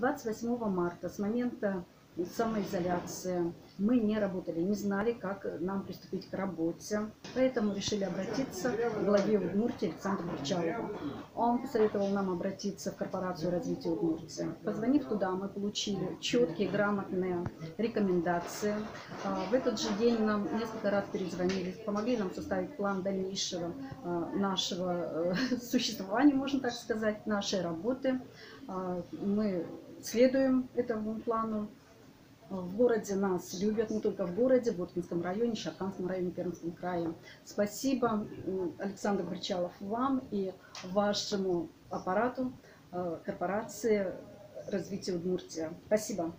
28 марта, с момента самоизоляции, мы не работали, не знали, как нам приступить к работе. Поэтому решили обратиться к главе Удмуртии Александру Бурчалову. Он посоветовал нам обратиться в Корпорацию развития Удмуртии. Позвонив туда, мы получили четкие, грамотные рекомендации. А, В этот же день нам несколько раз перезвонили, помогли нам составить план дальнейшего а, нашего э, существования, можно так сказать, нашей работы. А, Мы следуем этому плану. В городе нас любят, не только в городе, в Воткинском районе, Шарканском районе, Пермском крае. Спасибо, Александр Бричалов, вам и вашему аппарату э, корпорации развития Удмуртия. Спасибо.